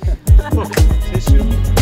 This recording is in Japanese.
青春。